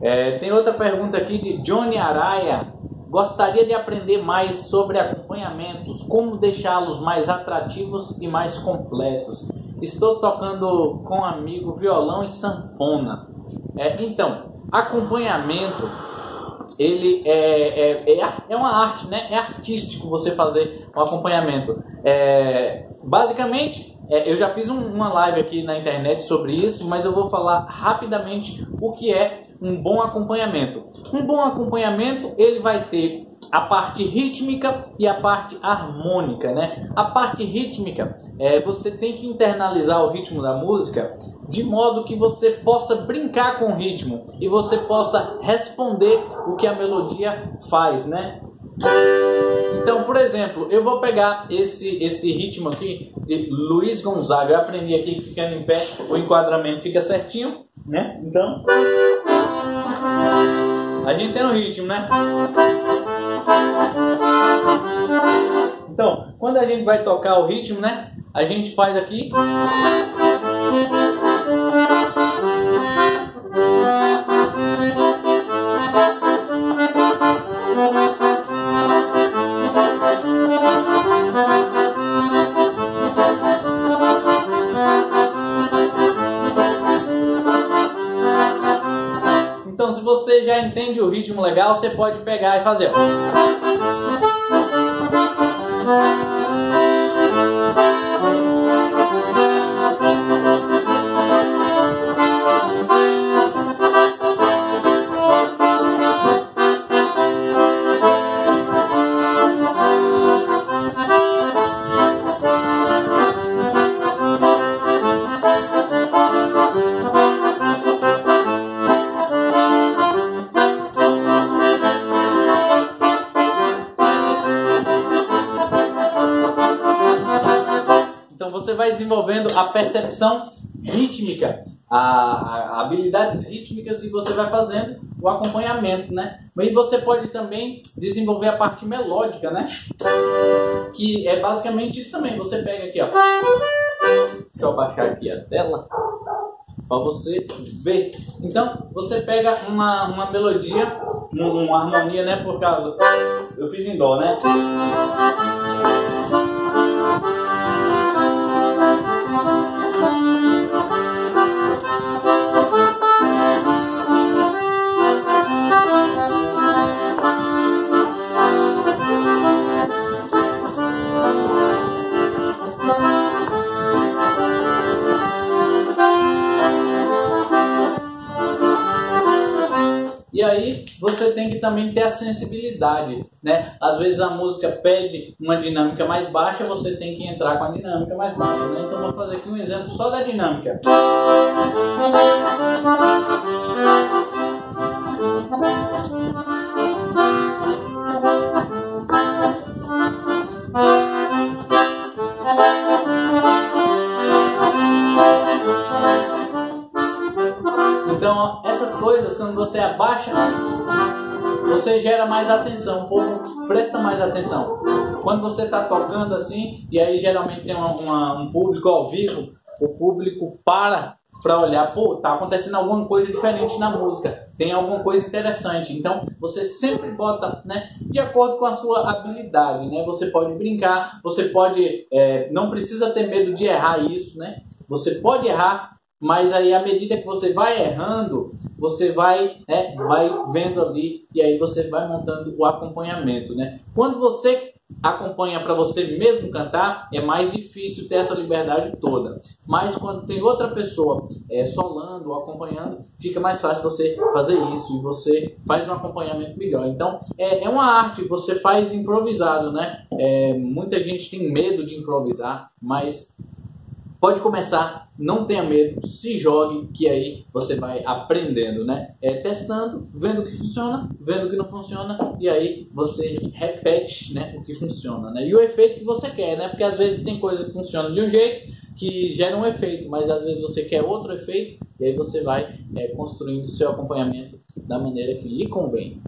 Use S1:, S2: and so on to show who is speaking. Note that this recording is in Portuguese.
S1: É, tem outra pergunta aqui de Johnny Araia. Gostaria de aprender mais sobre acompanhamentos, como deixá-los mais atrativos e mais completos. Estou tocando com um amigo violão e sanfona. É, então, acompanhamento ele é, é, é, é, uma arte, né? É artístico você fazer um acompanhamento. É, basicamente, é, eu já fiz um, uma live aqui na internet sobre isso, mas eu vou falar rapidamente o que é um bom acompanhamento. Um bom acompanhamento ele vai ter a parte rítmica e a parte harmônica, né? A parte rítmica, é, você tem que internalizar o ritmo da música de modo que você possa brincar com o ritmo e você possa responder o que a melodia faz, né? Então, por exemplo, eu vou pegar esse, esse ritmo aqui de Luiz Gonzaga. Eu aprendi aqui ficando em pé, o enquadramento fica certinho, né? Então, a gente tem um ritmo, né? Então, quando a gente vai tocar o ritmo, né? A gente faz aqui. Então, se você já entende o ritmo legal, você pode pegar e fazer. Você vai desenvolvendo a percepção rítmica, a, a, habilidades rítmicas e você vai fazendo o acompanhamento, né? E você pode também desenvolver a parte melódica, né? Que é basicamente isso também. Você pega aqui, ó. Deixa eu baixar aqui a tela para você ver. Então, você pega uma, uma melodia, uma, uma harmonia, né? Por causa. Eu fiz em dó, né? Thank you. E aí você tem que também ter a sensibilidade, né? Às vezes a música pede uma dinâmica mais baixa, você tem que entrar com a dinâmica mais baixa, né? Então vou fazer aqui um exemplo só da dinâmica. Então, essas coisas, quando você abaixa, você gera mais atenção, o povo presta mais atenção. Quando você está tocando assim, e aí geralmente tem uma, uma, um público ao vivo, o público para para olhar, pô, tá acontecendo alguma coisa diferente na música, tem alguma coisa interessante. Então, você sempre bota, né, de acordo com a sua habilidade, né? Você pode brincar, você pode, é, não precisa ter medo de errar isso, né? Você pode errar, mas aí, à medida que você vai errando, você vai, né, vai vendo ali e aí você vai montando o acompanhamento, né? Quando você acompanha para você mesmo cantar, é mais difícil ter essa liberdade toda. Mas quando tem outra pessoa é, solando ou acompanhando, fica mais fácil você fazer isso e você faz um acompanhamento melhor. Então, é, é uma arte, você faz improvisado, né? É, muita gente tem medo de improvisar, mas pode começar, não tenha medo, se jogue, que aí você vai aprendendo, né? É, testando, vendo o que funciona, vendo o que não funciona, e aí você repete né, o que funciona, né? E o efeito que você quer, né? Porque às vezes tem coisa que funciona de um jeito que gera um efeito, mas às vezes você quer outro efeito, e aí você vai é, construindo seu acompanhamento da maneira que lhe convém.